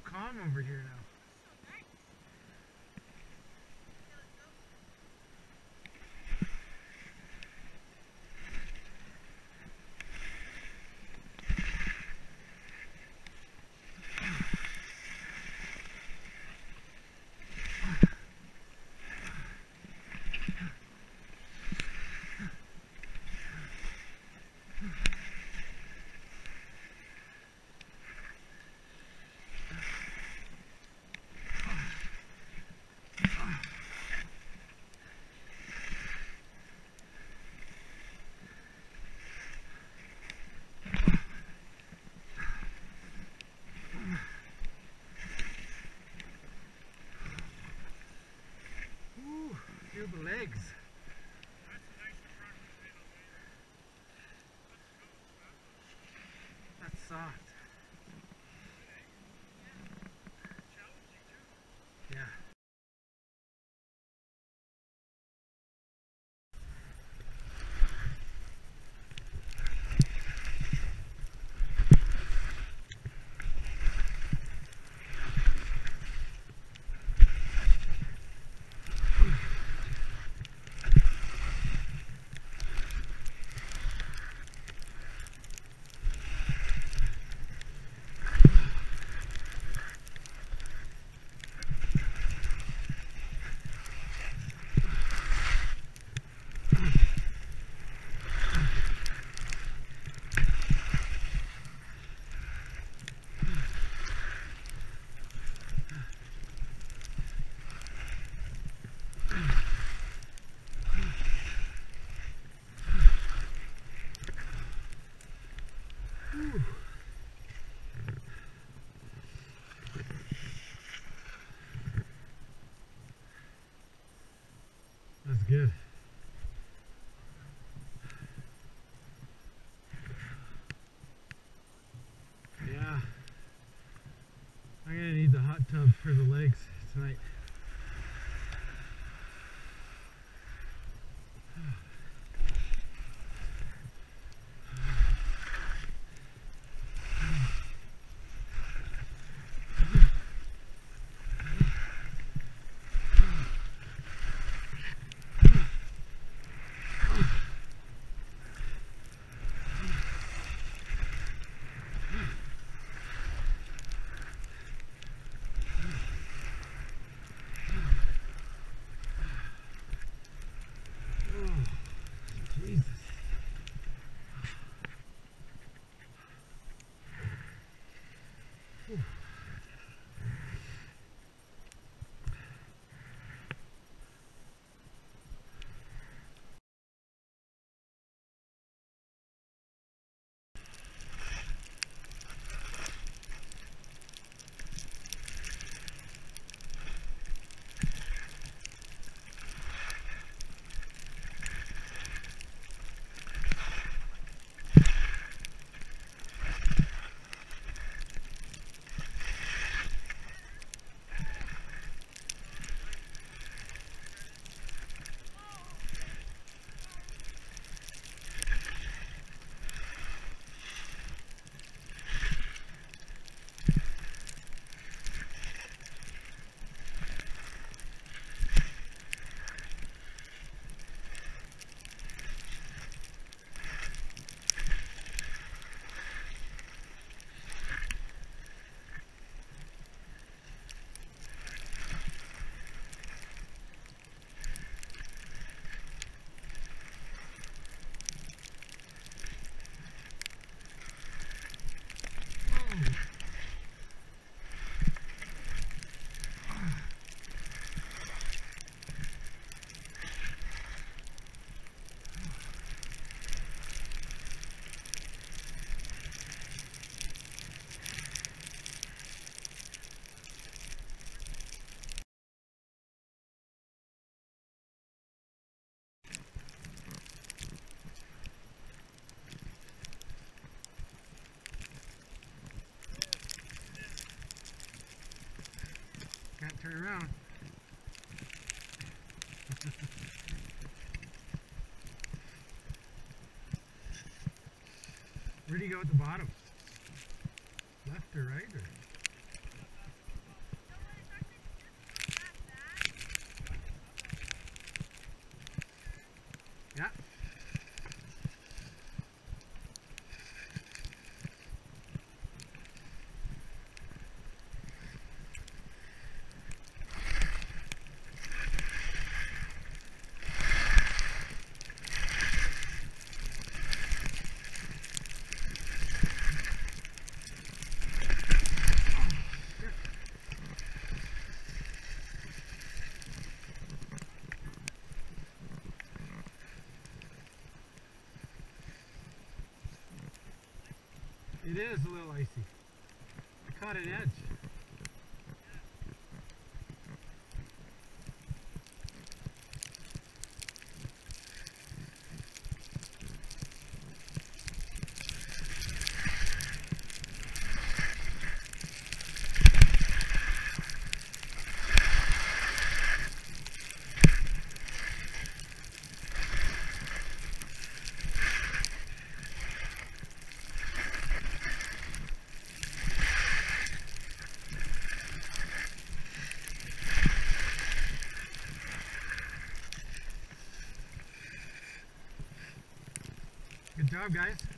calm over here now. Ooh, feel the legs. That's soft. Yeah. That's good. turn around. Where do you go at the bottom? Left or right? Or? Yeah. It is a little icy. I caught an edge. Good job, guys.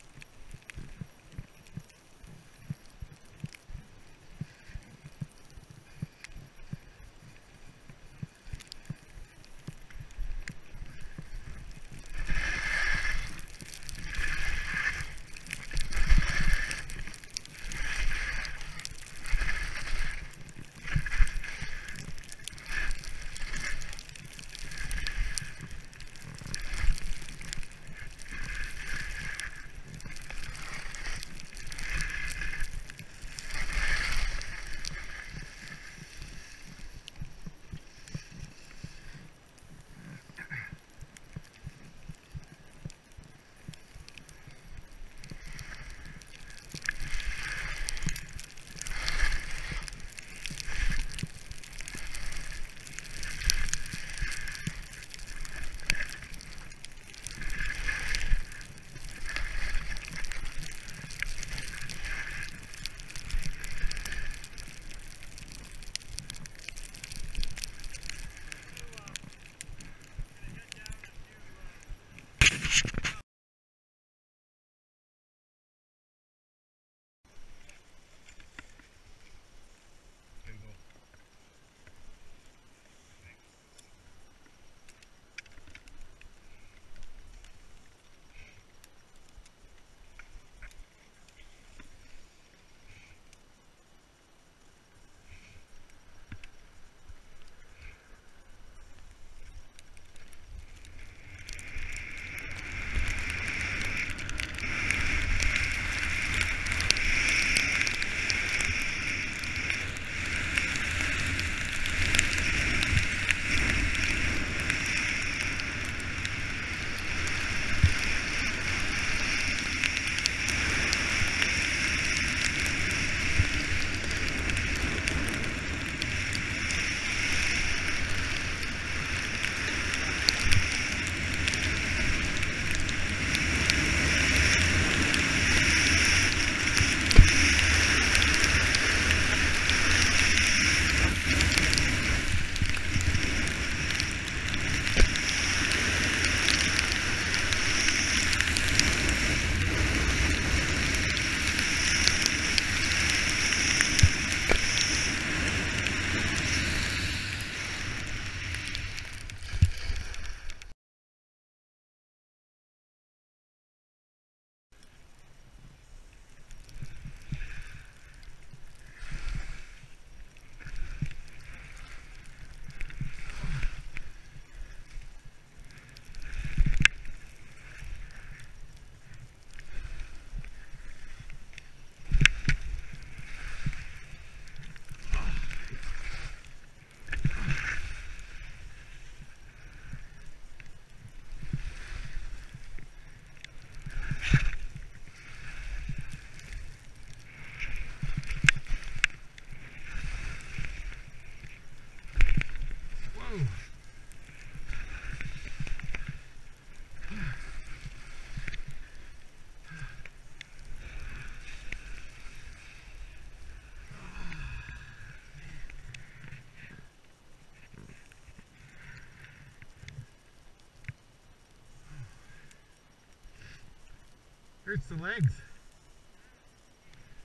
Hurts the legs.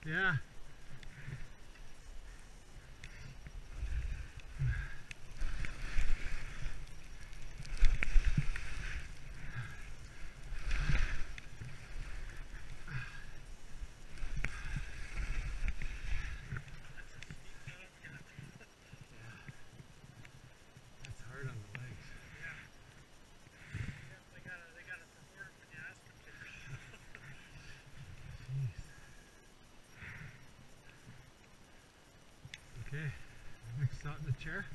Yeah. Okay, next out in the chair.